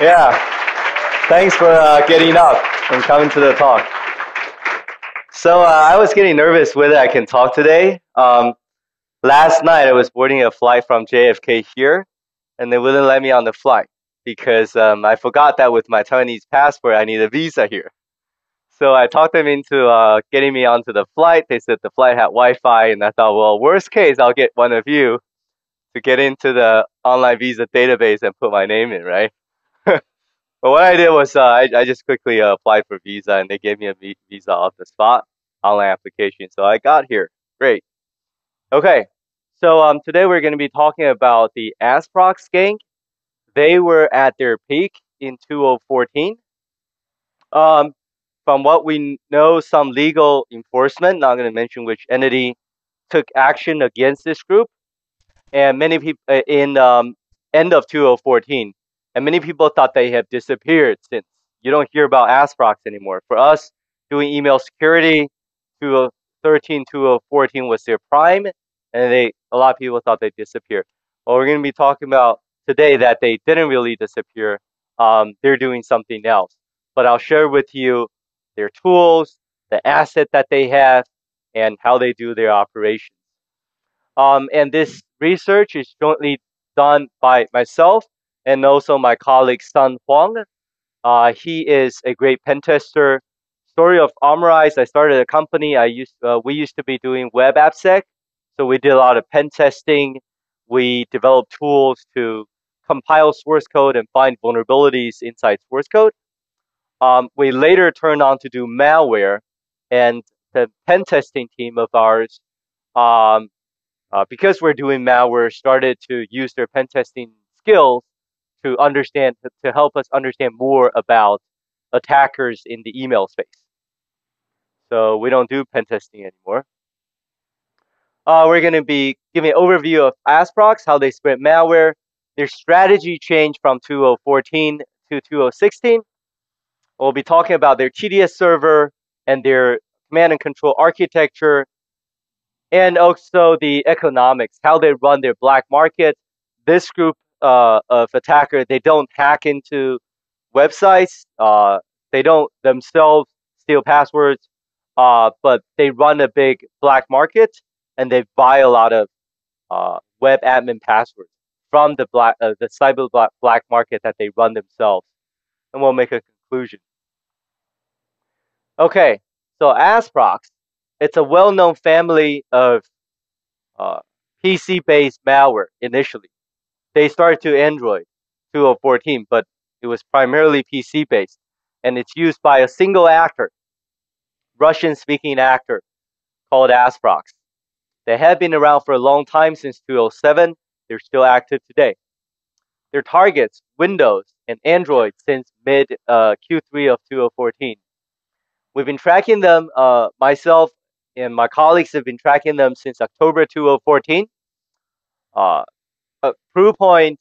Yeah. Thanks for uh, getting up and coming to the talk. So uh, I was getting nervous whether I can talk today. Um, last night I was boarding a flight from JFK here, and they wouldn't let me on the flight because um, I forgot that with my Taiwanese passport I need a visa here. So I talked them into uh, getting me onto the flight. They said the flight had Wi-Fi, and I thought, well, worst case, I'll get one of you to get into the online visa database and put my name in, right? But what I did was uh, I, I just quickly uh, applied for visa, and they gave me a visa off the spot, online application. So I got here. Great. Okay. So um, today we're going to be talking about the Asprox gang. They were at their peak in 2014. Um, from what we know, some legal enforcement, not going to mention which entity, took action against this group. And many people uh, in um, end of 2014, and many people thought they have disappeared since. You don't hear about Asprox anymore. For us, doing email security, 2013, 2014 was their prime, and they a lot of people thought they disappeared. Well, we're going to be talking about today that they didn't really disappear. Um, they're doing something else. But I'll share with you their tools, the asset that they have, and how they do their operations. Um, and this research is jointly done by myself and also my colleague Sun Huang. Uh, he is a great pen tester. Story of Armorize, I started a company. I used uh, we used to be doing web AppSec, so we did a lot of pen testing. We developed tools to compile source code and find vulnerabilities inside source code. Um, we later turned on to do malware, and the pen testing team of ours, um, uh, because we're doing malware, started to use their pen testing skills to understand to help us understand more about attackers in the email space. So we don't do pen testing anymore. Uh, we're going to be giving an overview of Asprox, how they spread malware, their strategy changed from 2014 to 2016. We'll be talking about their TDS server and their command and control architecture, and also the economics, how they run their black market. This group uh, of attacker, they don't hack into websites. Uh, they don't themselves steal passwords, uh, but they run a big black market and they buy a lot of uh, web admin passwords from the black uh, the cyber black, black market that they run themselves, and we'll make a conclusion. Okay, so Asprox, it's a well-known family of uh, PC-based malware initially. They started to Android 2014, but it was primarily PC-based, and it's used by a single actor, Russian-speaking actor called Asprox. They have been around for a long time since 2007. They're still active today. Their targets, Windows and Android, since mid uh, Q3 of 2014. We've been tracking them, uh, myself and my colleagues have been tracking them since October 2014. Uh, uh, Proofpoint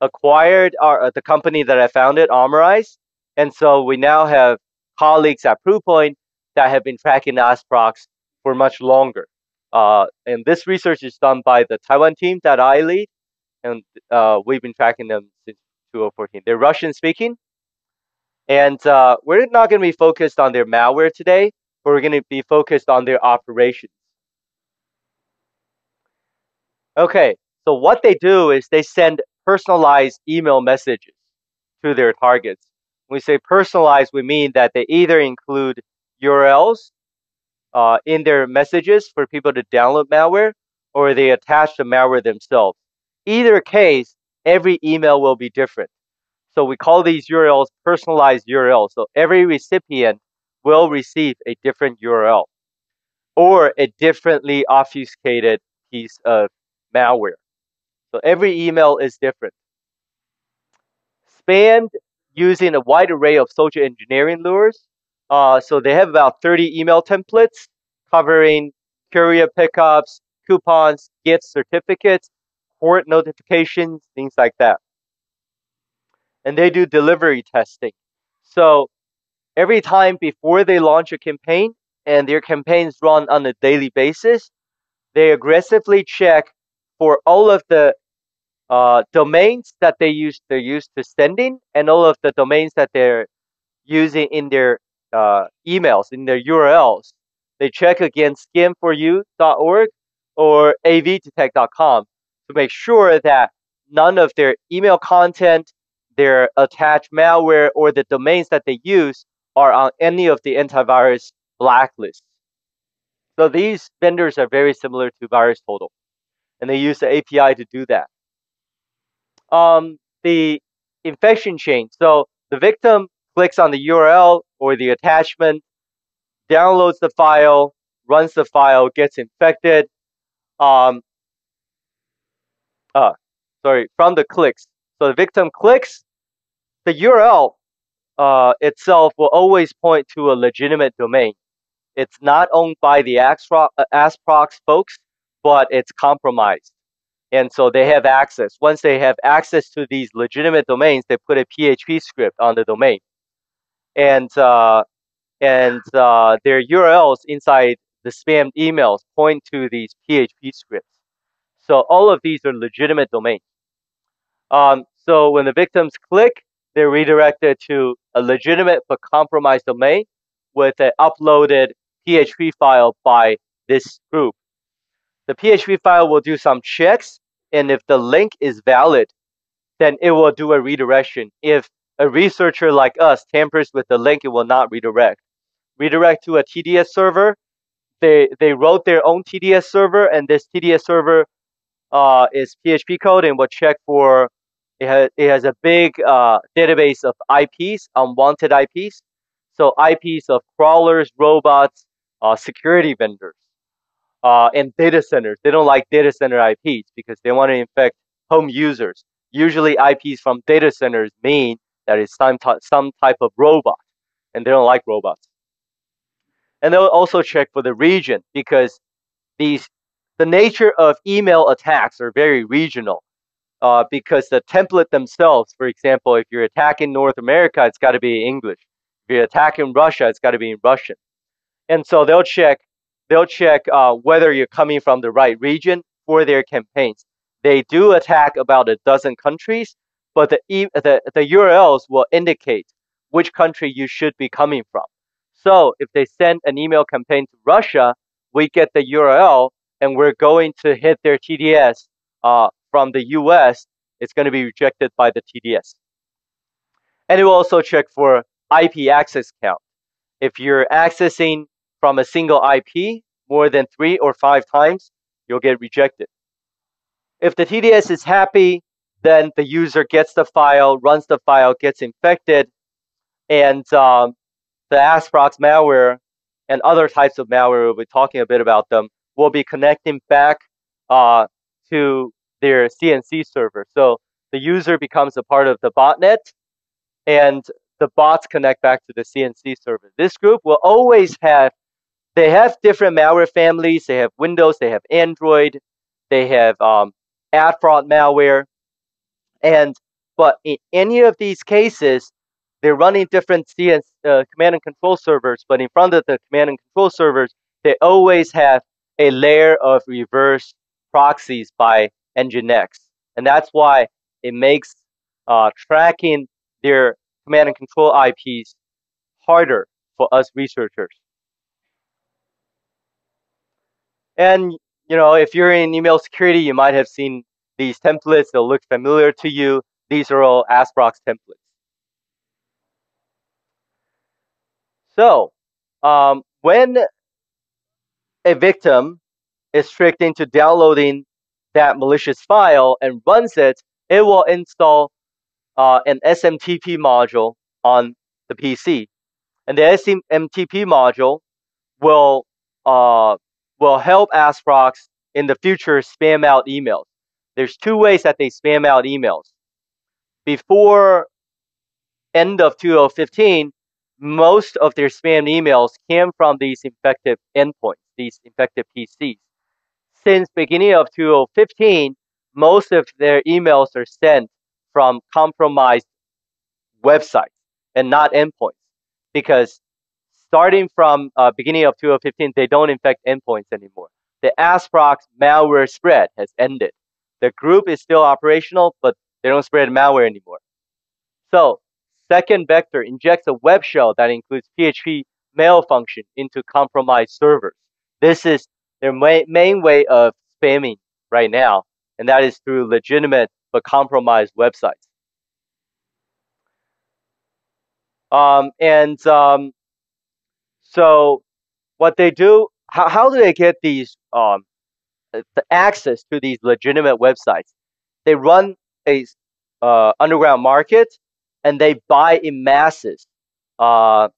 acquired our, uh, the company that I founded, Armorize, and so we now have colleagues at Proofpoint that have been tracking Asprox for much longer. Uh, and this research is done by the Taiwan team that I lead, and uh, we've been tracking them since 2014. They're Russian speaking, and uh, we're not going to be focused on their malware today, but we're going to be focused on their operations. Okay, so what they do is they send personalized email messages to their targets. When we say personalized, we mean that they either include URLs uh, in their messages for people to download malware, or they attach the malware themselves. Either case, every email will be different. So we call these URLs personalized URLs. So every recipient will receive a different URL or a differently obfuscated piece of malware. So every email is different. Spammed using a wide array of social engineering lures uh, so they have about 30 email templates covering courier pickups, coupons, gifts, certificates, port notifications, things like that. And they do delivery testing. So every time before they launch a campaign, and their campaigns run on a daily basis, they aggressively check for all of the uh, domains that they use they're used to sending and all of the domains that they're using in their uh, emails in their URLs. They check against scan4you.org or avdetect.com to make sure that none of their email content, their attached malware, or the domains that they use are on any of the antivirus blacklists. So these vendors are very similar to VirusTotal, and they use the API to do that. Um, the infection chain. So the victim clicks on the URL or the attachment, downloads the file, runs the file, gets infected. Um, uh, sorry, from the clicks. So the victim clicks, the URL uh, itself will always point to a legitimate domain. It's not owned by the Asprox uh, folks, but it's compromised. And so they have access. Once they have access to these legitimate domains, they put a PHP script on the domain. And, uh, and uh, their URLs inside the spam emails point to these PHP scripts. So all of these are legitimate domains. Um, so when the victims click, they're redirected to a legitimate but compromised domain with an uploaded PHP file by this group. The PHP file will do some checks, and if the link is valid, then it will do a redirection. If a researcher like us tampers with the link, it will not redirect. Redirect to a TDS server. They, they wrote their own TDS server, and this TDS server uh, is PHP code and will check for it has, it has a big uh, database of IPs, unwanted IPs. So IPs of crawlers, robots, uh, security vendors, uh, and data centers. They don't like data center IPs because they want to infect home users. Usually IPs from data centers mean that it's some, some type of robot, and they don't like robots. And they'll also check for the region because these the nature of email attacks are very regional uh, because the template themselves, for example, if you're attacking North America, it's got to be English. If you're attacking Russia, it's got to be in Russian. And so they'll check they'll check uh, whether you're coming from the right region for their campaigns. They do attack about a dozen countries, but the, the, the URLs will indicate which country you should be coming from. So if they send an email campaign to Russia, we get the URL and we're going to hit their TDS uh, from the US, it's going to be rejected by the TDS. And it will also check for IP access count. If you're accessing from a single IP more than three or five times, you'll get rejected. If the TDS is happy, then the user gets the file, runs the file, gets infected, and um, the Asprox malware and other types of malware, we'll be talking a bit about them, will be connecting back uh, to their CNC server. So the user becomes a part of the botnet, and the bots connect back to the CNC server. This group will always have, they have different malware families. They have Windows, they have Android, they have um, ad fraud malware, and but in any of these cases, they're running different CNC uh, command and control servers. But in front of the command and control servers, they always have a layer of reverse proxies by Nginx. And that's why it makes uh, tracking their command and control IPs harder for us researchers. And you know, if you're in email security, you might have seen these templates. They'll look familiar to you. These are all Asprox templates. So, um, when a victim is tricked into downloading that malicious file and runs it, it will install uh, an SMTP module on the PC. And the SMTP module will uh, will help Asprox in the future spam out emails. There's two ways that they spam out emails. Before end of 2015, most of their spam emails came from these infected endpoints, these infected PCs since beginning of 2015, most of their emails are sent from compromised websites and not endpoints because starting from uh, beginning of 2015, they don't infect endpoints anymore. The Asprox malware spread has ended. The group is still operational, but they don't spread malware anymore. So second vector injects a web shell that includes PHP mail function into compromised servers. This is their main, main way of spamming right now, and that is through legitimate but compromised websites. Um, and um, so what they do, how, how do they get these um, the access to these legitimate websites? They run a uh, underground market and they buy in masses uh,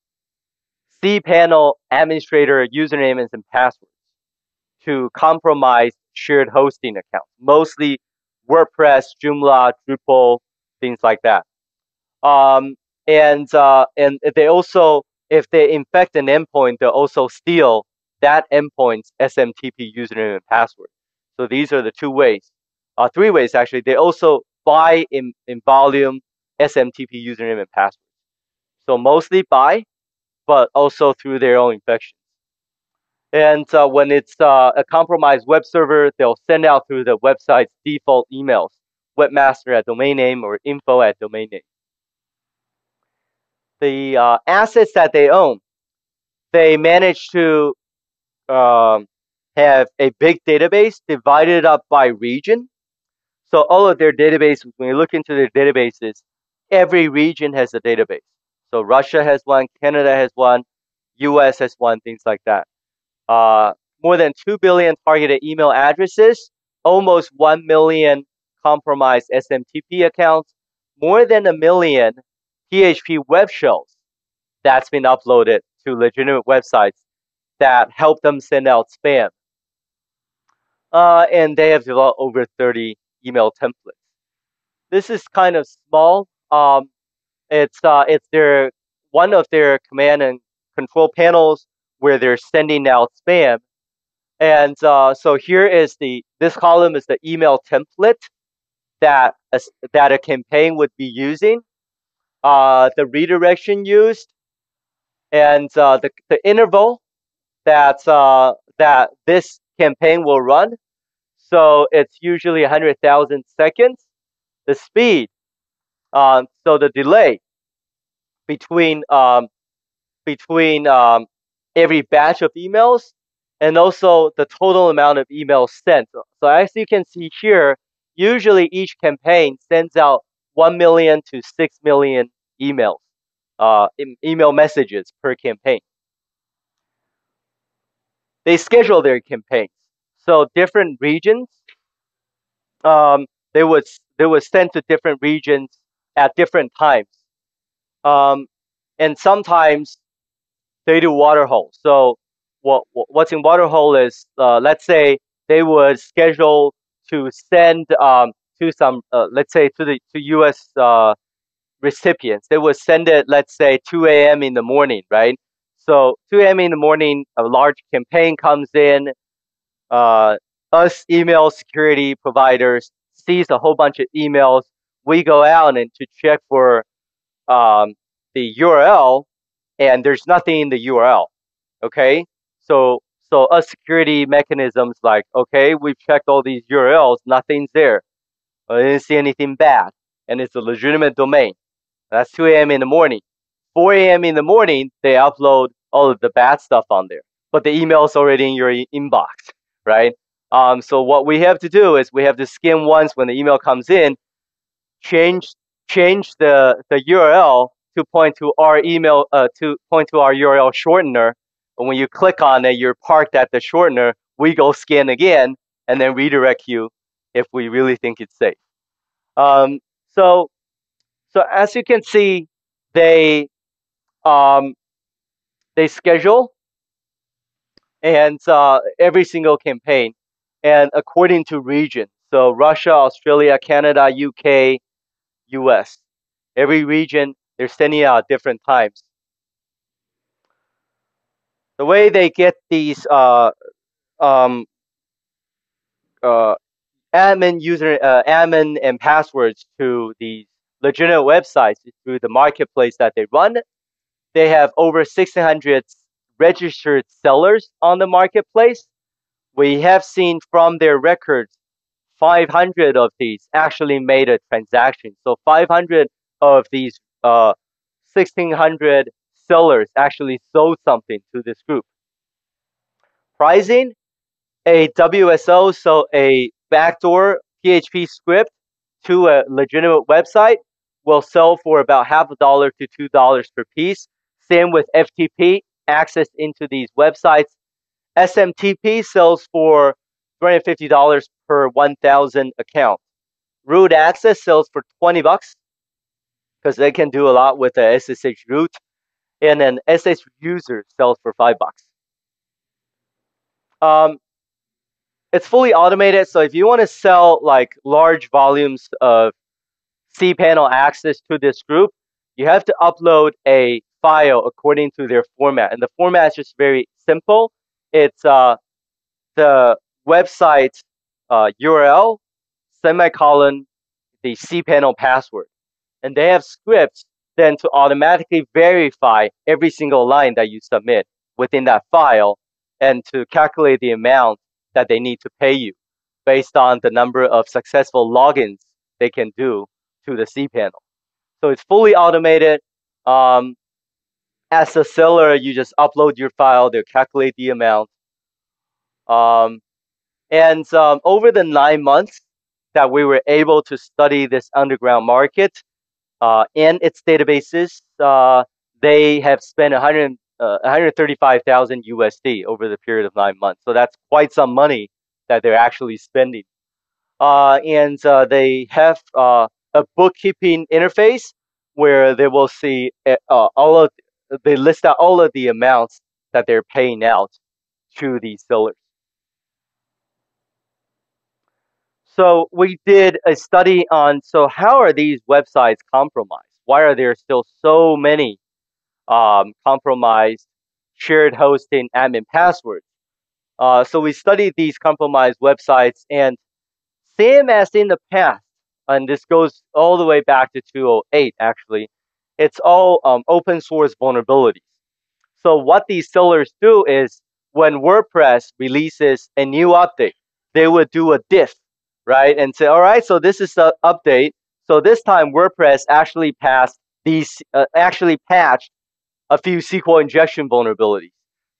cPanel administrator usernames and passwords to compromise shared hosting accounts, mostly WordPress, Joomla, Drupal, things like that. Um, and uh, and they also, if they infect an endpoint, they'll also steal that endpoint's SMTP username and password. So these are the two ways, uh, three ways actually. They also buy in, in volume SMTP username and password. So mostly buy, but also through their own infections. And uh, when it's uh, a compromised web server, they'll send out through the website's default emails, webmaster at domain name or info at domain name. The uh, assets that they own, they manage to um, have a big database divided up by region. So all of their databases, when you look into their databases, every region has a database. So Russia has one, Canada has one, US has one, things like that. Uh, more than 2 billion targeted email addresses, almost 1 million compromised SMTP accounts, more than a million PHP web shells that's been uploaded to legitimate websites that help them send out spam. Uh, and they have developed over 30 email templates. This is kind of small. Um, it's uh, it's their one of their command and control panels where they're sending out spam. And uh, so here is the this column is the email template that a, that a campaign would be using, uh, the redirection used, and uh, the the interval that uh, that this campaign will run. So it's usually 100,000 seconds. The speed, um, so the delay between um, between um, every batch of emails and also the total amount of emails sent. So as you can see here, usually each campaign sends out 1 million to 6 million emails, uh, email messages per campaign. They schedule their campaigns. So different regions, um, they would they would send to different regions at different times. Um, and sometimes they do waterhole. So what what's in waterhole is uh, let's say they would schedule to send um, to some uh, let's say to the to U.S. Uh, recipients. They would send it let's say 2 a.m. in the morning, right? So 2 a.m. in the morning, a large campaign comes in. Uh, us email security providers sees a whole bunch of emails. We go out and to check for um, the URL and there's nothing in the URL. Okay, so so a security mechanisms like okay, we've checked all these URLs, nothing's there. I didn't see anything bad, and it's a legitimate domain. That's 2 a.m. in the morning. 4 a.m. in the morning, they upload all of the bad stuff on there, but the email is already in your inbox, right? Um, so what we have to do is we have to skim once when the email comes in, change change the the URL to point to our email, uh, to point to our URL shortener. And when you click on it, you're parked at the shortener. We go scan again and then redirect you if we really think it's safe. Um, so, so as you can see, they um, they schedule and uh, every single campaign and according to region. So Russia, Australia, Canada, UK, US. Every region they're sending out different times. The way they get these uh, um, uh, admin user uh, admin and passwords to these legitimate websites through the marketplace that they run. They have over 600 registered sellers on the marketplace. We have seen from their records 500 of these actually made a transaction. So 500 of these uh, 1600 sellers actually sold something to this group. Pricing, a WSO, so a backdoor PHP script to a legitimate website will sell for about half a dollar to two dollars per piece. Same with FTP, access into these websites. SMTP sells for $350 per 1,000 account. Root access sells for 20 bucks because they can do a lot with the SSH root. And then SSH user sells for 5 bucks. Um, it's fully automated, so if you want to sell like large volumes of cPanel access to this group, you have to upload a file according to their format. And the format is just very simple. It's uh, the website uh, URL, semicolon, the cPanel password. And they have scripts then to automatically verify every single line that you submit within that file and to calculate the amount that they need to pay you based on the number of successful logins they can do to the cPanel. So it's fully automated. Um, as a seller, you just upload your file, they'll calculate the amount. Um, and um, over the nine months that we were able to study this underground market uh, and its databases, uh, they have spent 100, uh, 135,000 USD over the period of nine months. So that's quite some money that they're actually spending. Uh, and uh, they have uh, a bookkeeping interface where they will see all of they list out all of the amounts that they're paying out to these sellers. So we did a study on so how are these websites compromised? Why are there still so many um, compromised shared hosting admin passwords? Uh, so we studied these compromised websites and same as in the past, and this goes all the way back to 208 actually, it's all um, open source vulnerabilities. So what these sellers do is when WordPress releases a new update, they would do a diff, right? And say, all right, so this is the update. So this time WordPress actually passed these, uh, actually patched a few SQL injection vulnerabilities.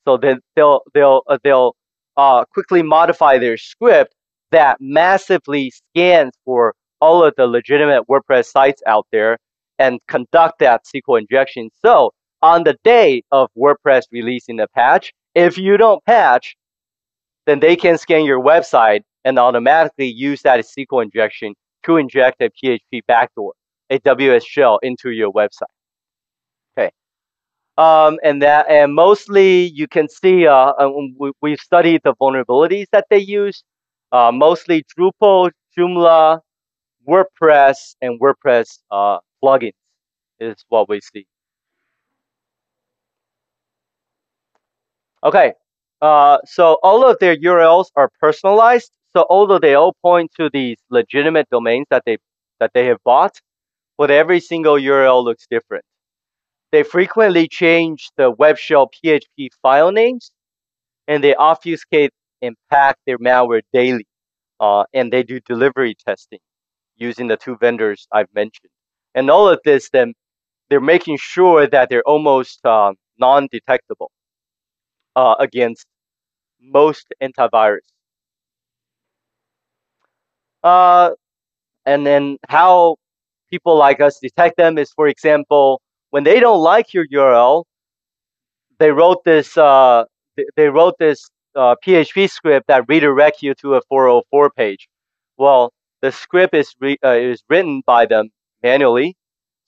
So then they'll they'll uh, they'll uh, quickly modify their script that massively scans for all of the legitimate WordPress sites out there and conduct that SQL injection. So on the day of WordPress releasing the patch, if you don't patch, then they can scan your website and automatically use that SQL injection to inject a PHP backdoor, a WS shell into your website. Um, and that, and mostly you can see, uh, uh we, we've studied the vulnerabilities that they use, uh, mostly Drupal, Joomla, WordPress, and WordPress uh, plugins is what we see. Okay, uh, so all of their URLs are personalized. So although they all point to these legitimate domains that they that they have bought, but every single URL looks different. They frequently change the web shell PHP file names, and they obfuscate and pack their malware daily. Uh, and they do delivery testing using the two vendors I've mentioned. And all of this, then, they're making sure that they're almost uh, non-detectable uh, against most antivirus. Uh, and then how people like us detect them is, for example, when they don't like your URL, they wrote this uh, they wrote this uh, PHP script that redirects you to a 404 page. Well, the script is re- uh, is written by them manually,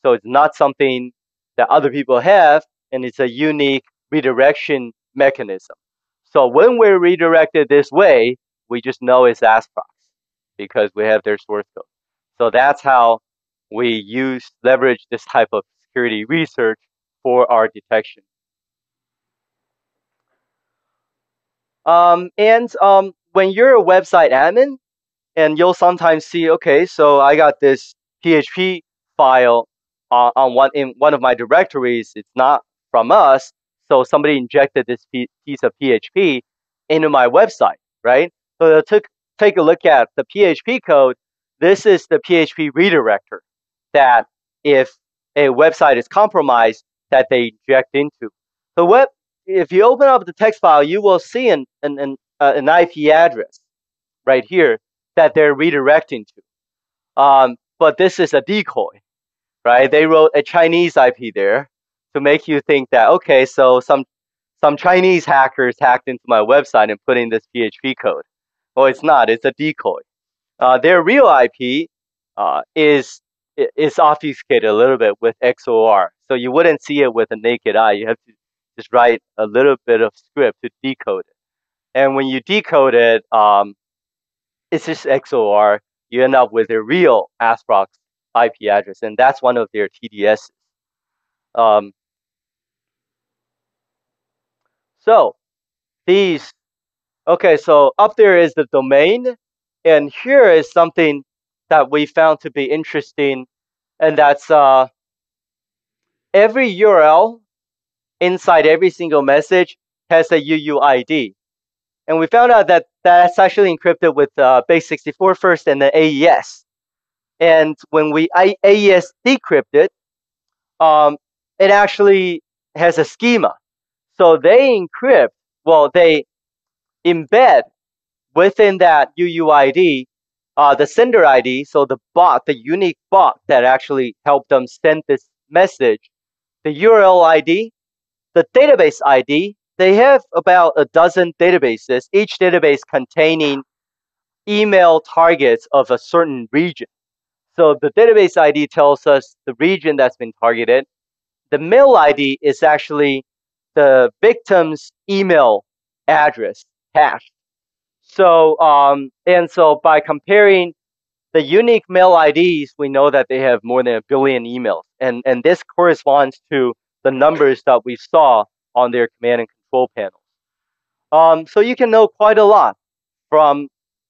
so it's not something that other people have, and it's a unique redirection mechanism. So when we're redirected this way, we just know it's Asprox because we have their source code. So that's how we use leverage this type of security research for our detection. Um, and um, when you're a website admin, and you'll sometimes see, okay, so I got this PHP file uh, on one in one of my directories. It's not from us, so somebody injected this piece of PHP into my website, right? So it took take a look at the PHP code, this is the PHP redirector that if a website is compromised, that they inject into. The web, if you open up the text file, you will see an, an, an, uh, an IP address right here that they're redirecting to. Um, but this is a decoy, right? They wrote a Chinese IP there to make you think that, okay, so some, some Chinese hackers hacked into my website and put in this PHP code. Well, it's not, it's a decoy. Uh, their real IP uh, is is obfuscated a little bit with XOR. So you wouldn't see it with a naked eye. You have to just write a little bit of script to decode it. And when you decode it, um, it's just XOR. You end up with a real Asprox IP address, and that's one of their TDSs. Um, so these, okay, so up there is the domain, and here is something that we found to be interesting, and that's uh, every URL inside every single message has a UUID. And we found out that that's actually encrypted with uh, base64 first and then AES. And when we AES decrypt it, um, it actually has a schema. So they encrypt, well, they embed within that UUID uh, the sender ID, so the bot, the unique bot that actually helped them send this message, the URL ID, the database ID, they have about a dozen databases, each database containing email targets of a certain region. So the database ID tells us the region that's been targeted. The mail ID is actually the victim's email address hashed. So, um, and so by comparing the unique mail IDs, we know that they have more than a billion emails. And, and this corresponds to the numbers that we saw on their command and control panels. Um, so you can know quite a lot from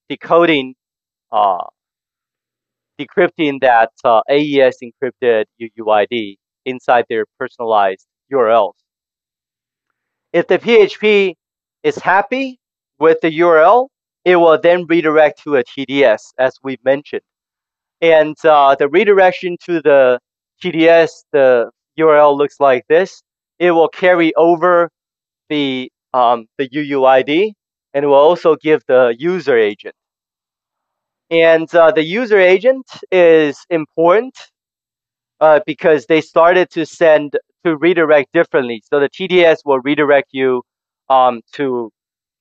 decoding, uh, decrypting that uh, AES encrypted UUID inside their personalized URLs. If the PHP is happy with the URL, it will then redirect to a TDS, as we mentioned. And uh, the redirection to the TDS, the URL looks like this. It will carry over the, um, the UUID, and it will also give the user agent. And uh, the user agent is important uh, because they started to send to redirect differently. So the TDS will redirect you um, to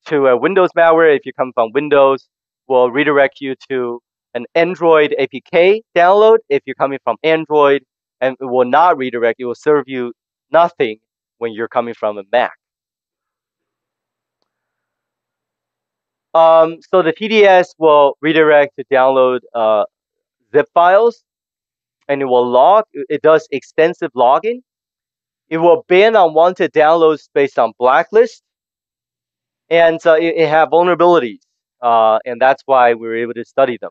to a Windows malware if you come from Windows, will redirect you to an Android APK download if you're coming from Android, and it will not redirect. It will serve you nothing when you're coming from a Mac. Um, so the TDS will redirect to download uh, zip files, and it will log. It does extensive logging. It will ban unwanted downloads based on blacklist and uh, it, it have vulnerabilities, uh, and that's why we were able to study them.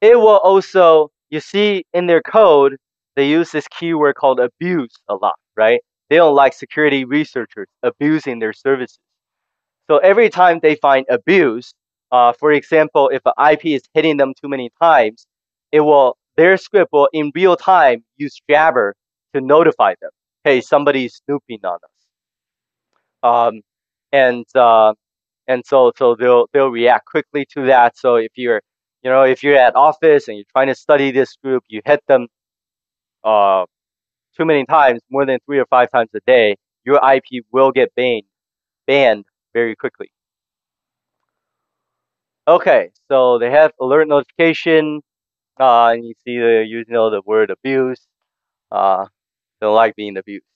It will also, you see in their code, they use this keyword called abuse a lot, right? They don't like security researchers abusing their services. So every time they find abuse, uh, for example, if an IP is hitting them too many times, it will their script will in real time use Jabber to notify them, hey, somebody's snooping on us. Um, and uh, and so so they'll they'll react quickly to that. So if you're you know if you're at office and you're trying to study this group, you hit them uh, too many times, more than three or five times a day, your IP will get banned banned very quickly. Okay, so they have alert notification, uh, and you see they're using know, the word abuse. Uh, don't like being abused.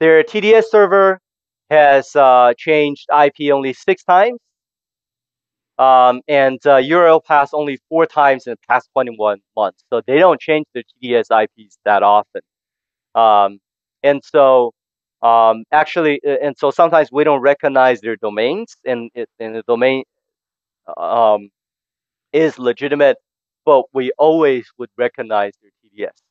Their TDS server has uh, changed IP only six times, um, and uh, URL pass only four times in the past 21 months. So they don't change their TDS IPs that often. Um, and so um, actually, and so sometimes we don't recognize their domains, and, it, and the domain um, is legitimate, but we always would recognize their TDS.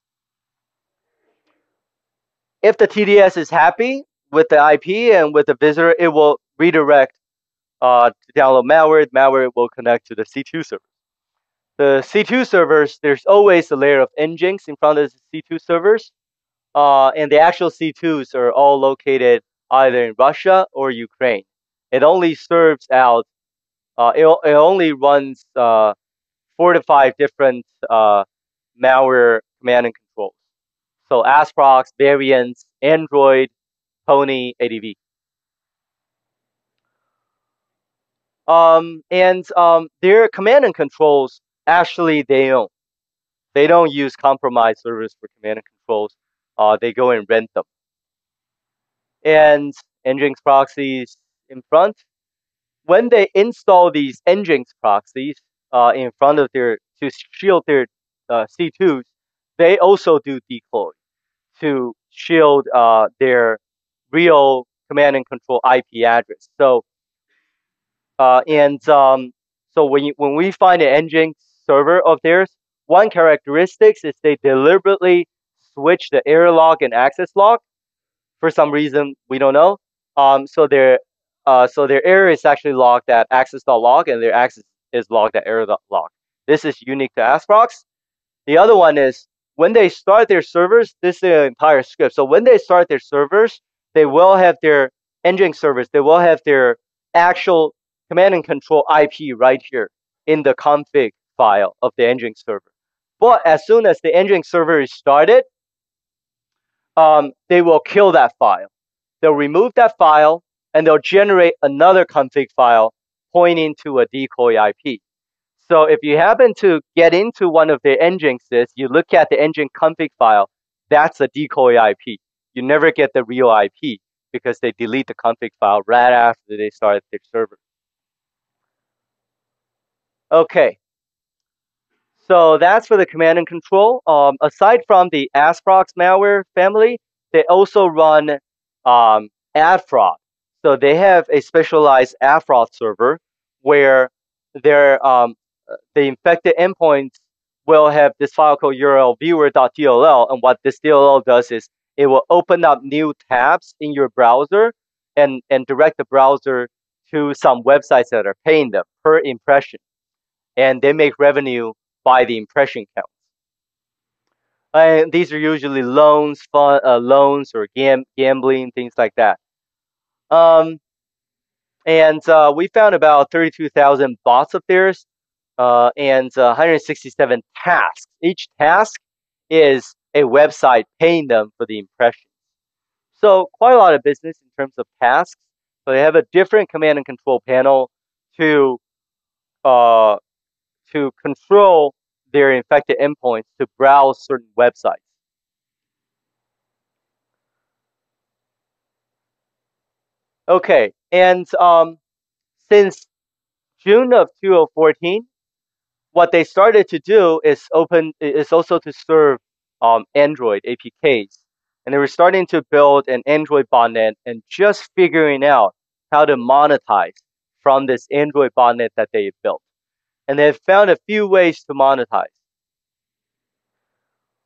If the TDS is happy, with the IP and with the visitor, it will redirect uh, to download malware. Malware will connect to the C2 server. The C2 servers, there's always a layer of nginx in front of the C2 servers. Uh, and the actual C2s are all located either in Russia or Ukraine. It only serves out, uh, it, it only runs uh, four to five different uh, malware command and controls. So Asprox, variants, Android, Pony, ADV. Um, and um, their command and controls actually they own. They don't use compromised servers for command and controls. Uh, they go and rent them. And Nginx proxies in front. When they install these Nginx proxies uh, in front of their to shield their uh, C2s, they also do decoy to shield uh, their real command and control IP address. So, uh, and um, so when you, when we find an Nginx server of theirs, one characteristics is they deliberately switch the error log and access log for some reason we don't know. Um, so their uh, so their error is actually logged at access.log and their access is logged at error.log. This is unique to Asprox. The other one is when they start their servers, this is the entire script. So when they start their servers, they will have their Nginx servers, they will have their actual command and control IP right here in the config file of the Nginx server. But as soon as the Nginx server is started, um, they will kill that file. They'll remove that file and they'll generate another config file pointing to a decoy IP. So if you happen to get into one of the Nginxes, you look at the Nginx config file, that's a decoy IP. You never get the real IP because they delete the config file right after they start their server. Okay, so that's for the command and control. Um, aside from the Asprox malware family, they also run um, ad fraud. So they have a specialized ad fraud server where their um, the infected endpoints will have this file called URL viewer.dll. And what this DLL does is it will open up new tabs in your browser and, and direct the browser to some websites that are paying them per impression. And they make revenue by the impression count. And these are usually loans, fun, uh, loans or gam gambling, things like that. Um, and uh, we found about 32,000 bots of theirs uh, and uh, 167 tasks. Each task is a website paying them for the impressions. So quite a lot of business in terms of tasks. So they have a different command and control panel to uh, to control their infected endpoints to browse certain websites. Okay, and um, since June of 2014, what they started to do is open is also to serve um, Android APKs, and they were starting to build an Android botnet and just figuring out how to monetize from this Android botnet that they built, and they've found a few ways to monetize.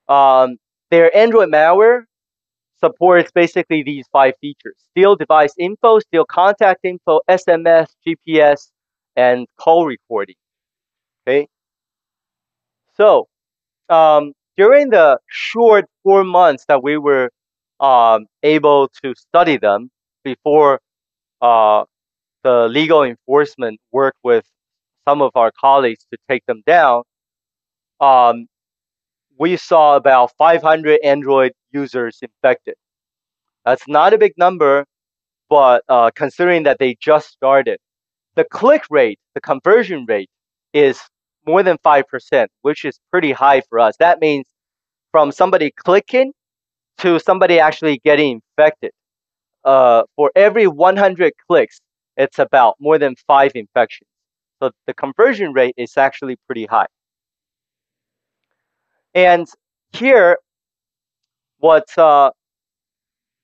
Um, their Android malware supports basically these five features: steal device info, steal contact info, SMS, GPS, and call recording. Okay, so um, during the short four months that we were um, able to study them before uh, the legal enforcement worked with some of our colleagues to take them down, um, we saw about 500 Android users infected. That's not a big number, but uh, considering that they just started, the click rate, the conversion rate is more than 5%, which is pretty high for us. That means from somebody clicking to somebody actually getting infected. Uh, for every 100 clicks, it's about more than five infections. So the conversion rate is actually pretty high. And here, what uh,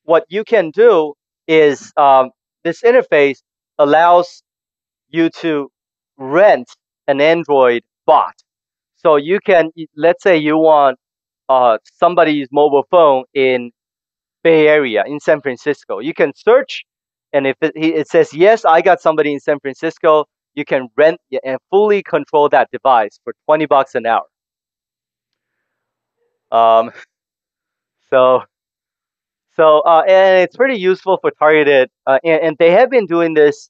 what you can do is um, this interface allows you to rent an Android bot. So you can, let's say you want uh, somebody's mobile phone in Bay Area in San Francisco. You can search, and if it, it says yes, I got somebody in San Francisco, you can rent and fully control that device for 20 bucks an hour. Um, so, so uh, and it's pretty useful for targeted, uh, and, and, they have been doing this,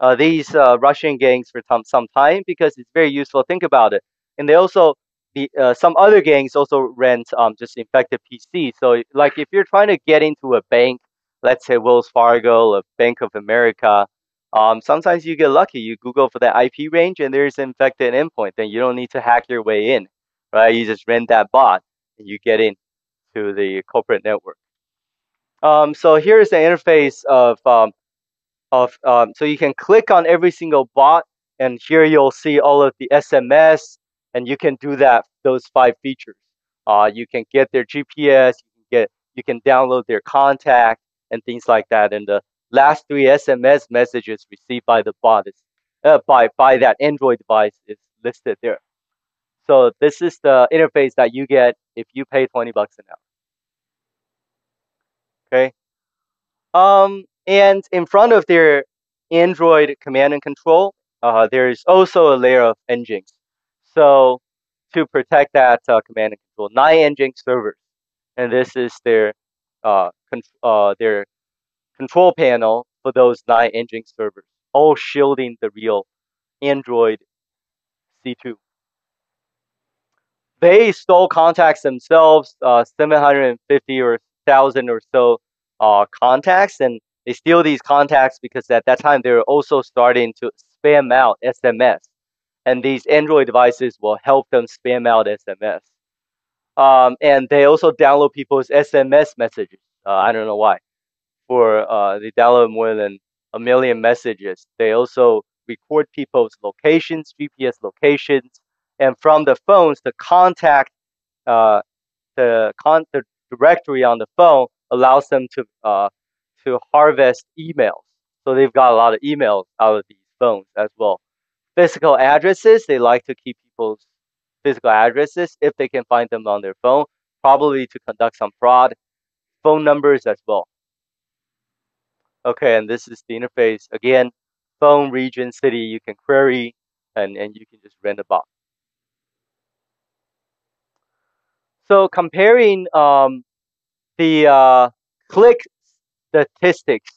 uh, these uh, Russian gangs for some, some time because it's very useful. Think about it, and they also the uh, some other gangs also rent um, just infected PCs. So like if you're trying to get into a bank, let's say Wells Fargo or Bank of America, um, sometimes you get lucky. You Google for that IP range and there's infected endpoint. Then you don't need to hack your way in, right? You just rent that bot and you get in to the corporate network. Um, so here's the interface of um, of um, so you can click on every single bot and here you'll see all of the SMS and you can do that those five features. Uh, you can get their GPS, you can get you can download their contact and things like that. And the last three SMS messages received by the bot is uh, by by that Android device is listed there. So this is the interface that you get if you pay 20 bucks an hour. Okay. Um, and in front of their Android command and control, uh, there is also a layer of Nginx. So to protect that uh, command and control, nine Nginx servers, and this is their uh, uh, their control panel for those nine Nginx servers, all shielding the real Android C2. They stole contacts themselves, uh, 750 or 1,000 or so uh, contacts, and they steal these contacts because at that time they were also starting to spam out SMS and these Android devices will help them spam out SMS. Um, and they also download people's SMS messages. Uh, I don't know why. For uh, they download more than a million messages. They also record people's locations, GPS locations, and from the phones, the contact, uh, the con the directory on the phone allows them to uh, to harvest emails. So they've got a lot of emails out of these phones as well physical addresses. They like to keep people's physical addresses if they can find them on their phone, probably to conduct some fraud. Phone numbers as well. Okay, and this is the interface. Again, phone, region, city, you can query and, and you can just rent a bot. So comparing um, the uh, click statistics,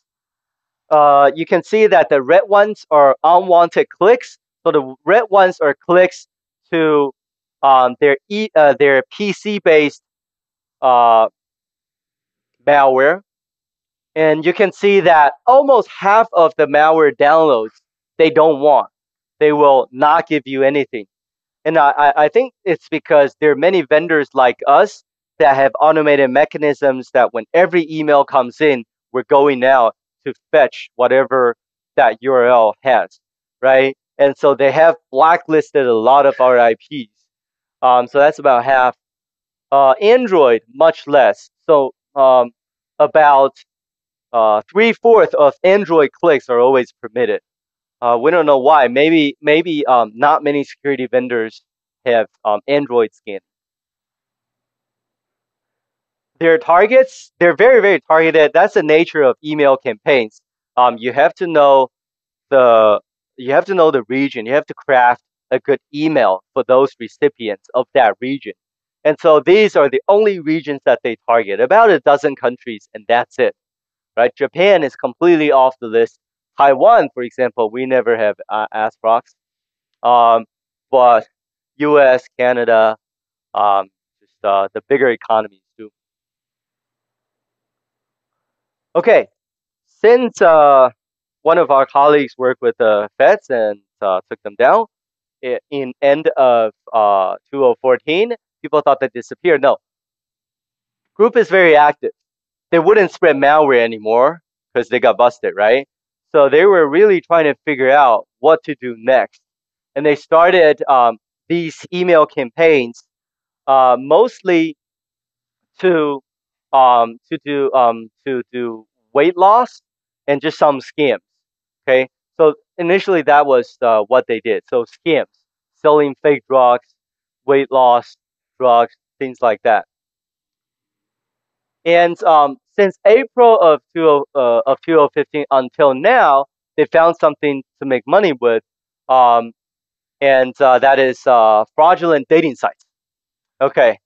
uh, you can see that the red ones are unwanted clicks so the red ones are clicks to um, their e uh, their PC based uh, malware, and you can see that almost half of the malware downloads they don't want. They will not give you anything, and I I think it's because there are many vendors like us that have automated mechanisms that when every email comes in, we're going out to fetch whatever that URL has, right? And so they have blacklisted a lot of our IPs. Um, so that's about half. Uh, Android, much less. So um, about uh, three fourths of Android clicks are always permitted. Uh, we don't know why. Maybe maybe um, not many security vendors have um, Android scanning. Their targets, they're very very targeted. That's the nature of email campaigns. Um, you have to know the you have to know the region. You have to craft a good email for those recipients of that region. And so these are the only regions that they target, about a dozen countries, and that's it. Right? Japan is completely off the list. Taiwan, for example, we never have uh, Asprox. Um, but U.S., Canada, um, just uh, the bigger economies too. Okay, since uh, one of our colleagues worked with the feds and uh, took them down. In end of uh, 2014, people thought they disappeared. No. Group is very active. They wouldn't spread malware anymore because they got busted, right? So they were really trying to figure out what to do next. And they started um, these email campaigns uh, mostly to um, to do um, to do weight loss and just some scams. Okay, so initially that was uh, what they did. So scams, selling fake drugs, weight loss drugs, things like that. And um, since April of 20, uh, of 2015 until now, they found something to make money with, um, and uh, that is uh, fraudulent dating sites. Okay,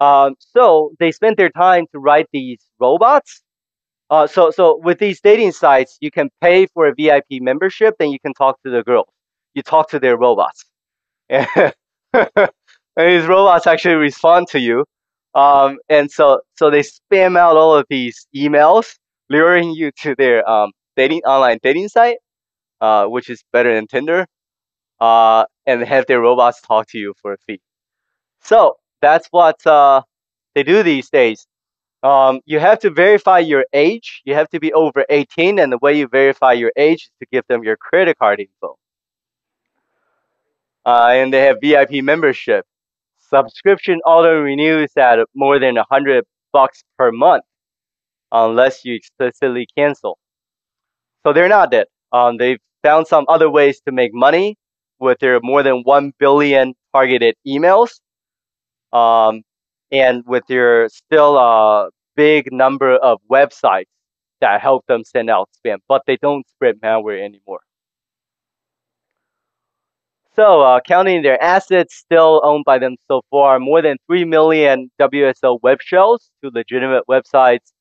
um, so they spent their time to write these robots. Uh, so, so with these dating sites, you can pay for a VIP membership, then you can talk to the girls. You talk to their robots, and these robots actually respond to you. Um, and so, so they spam out all of these emails, luring you to their um, dating online dating site, uh, which is better than Tinder, uh, and have their robots talk to you for a fee. So that's what uh, they do these days. Um, you have to verify your age. You have to be over 18, and the way you verify your age is to give them your credit card info. Uh, and they have VIP membership. Subscription auto renews at more than 100 bucks per month, unless you explicitly cancel. So they're not dead. Um, they've found some other ways to make money with their more than 1 billion targeted emails um, and with their still a uh, big number of websites that help them send out spam, but they don't spread malware anymore. So, uh, counting their assets still owned by them so far, more than 3 million WSO web shells to legitimate websites,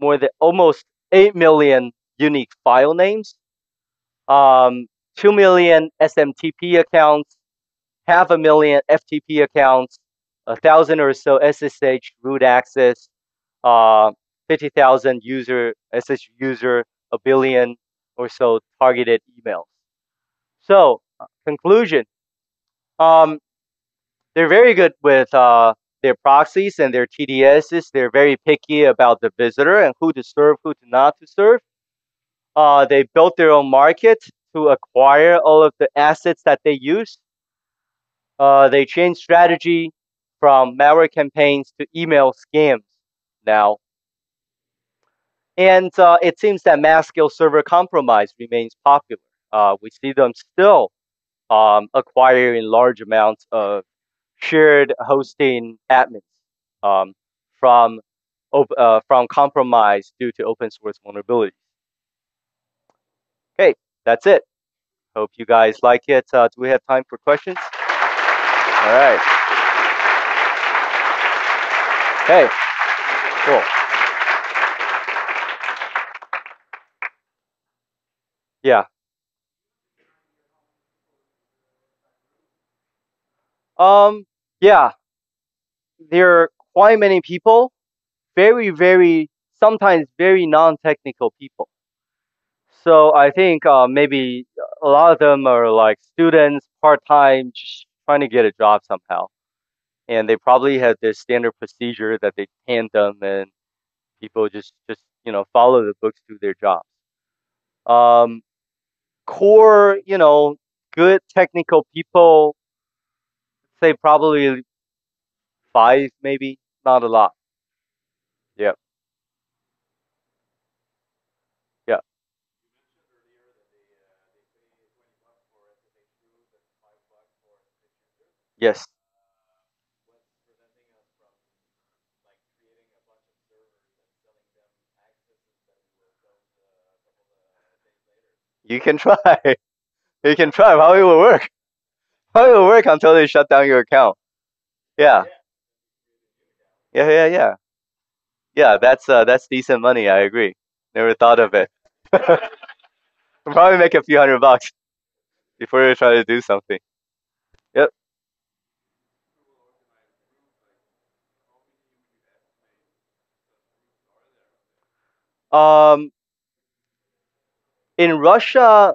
more than almost 8 million unique file names, um, 2 million SMTP accounts, half a million FTP accounts, a thousand or so SSH root access, uh, 50,000 user SSH user, a billion or so targeted emails. So, conclusion. Um, they're very good with uh, their proxies and their TDSs. They're very picky about the visitor and who to serve, who to not to serve. Uh, they built their own market to acquire all of the assets that they use. Uh, they changed strategy from malware campaigns to email scams now. And uh, it seems that mass scale server compromise remains popular. Uh, we see them still um, acquiring large amounts of shared hosting admins um, from, uh, from compromise due to open source vulnerabilities. Okay, that's it. Hope you guys like it. Uh, do we have time for questions? All right. Okay, cool. Yeah. Um, yeah. There are quite many people, very, very, sometimes very non-technical people. So I think uh, maybe a lot of them are like students, part-time, just trying to get a job somehow. And they probably had this standard procedure that they hand them and people just, just, you know, follow the books to their jobs. Um, core, you know, good technical people, say probably five, maybe, not a lot. Yeah. Yeah. Yes. You can try. You can try. How it will work? How it will work until they shut down your account? Yeah. Yeah, yeah, yeah. Yeah, that's uh, that's decent money. I agree. Never thought of it. probably make a few hundred bucks before you try to do something. Yep. Um, in Russia,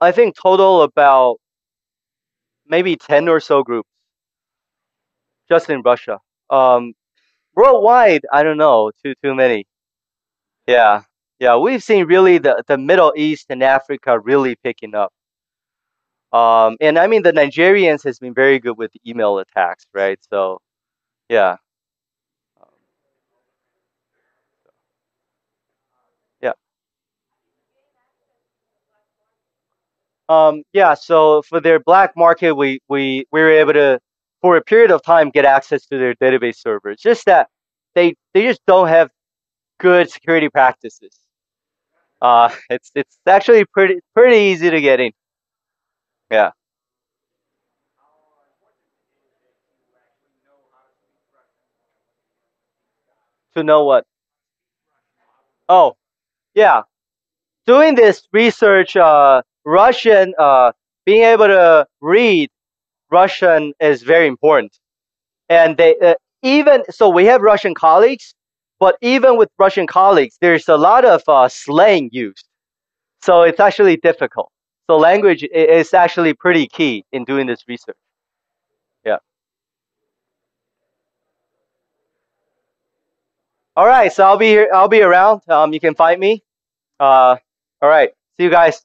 I think total about maybe 10 or so groups just in Russia. Um, worldwide, I don't know, too too many. Yeah, yeah, we've seen really the the Middle East and Africa really picking up. Um, and I mean the Nigerians has been very good with email attacks, right? So, yeah. Um, yeah, so for their black market, we, we, we were able to, for a period of time, get access to their database servers. Just that they, they just don't have good security practices. Uh, it's it's actually pretty pretty easy to get in. Yeah. To know what? Oh, yeah. Doing this research, uh, Russian, uh, being able to read Russian is very important. And they uh, even so, we have Russian colleagues, but even with Russian colleagues, there's a lot of uh, slang used. So it's actually difficult. So language is actually pretty key in doing this research. Yeah. All right. So I'll be here. I'll be around. Um, you can find me. Uh, all right. See you guys.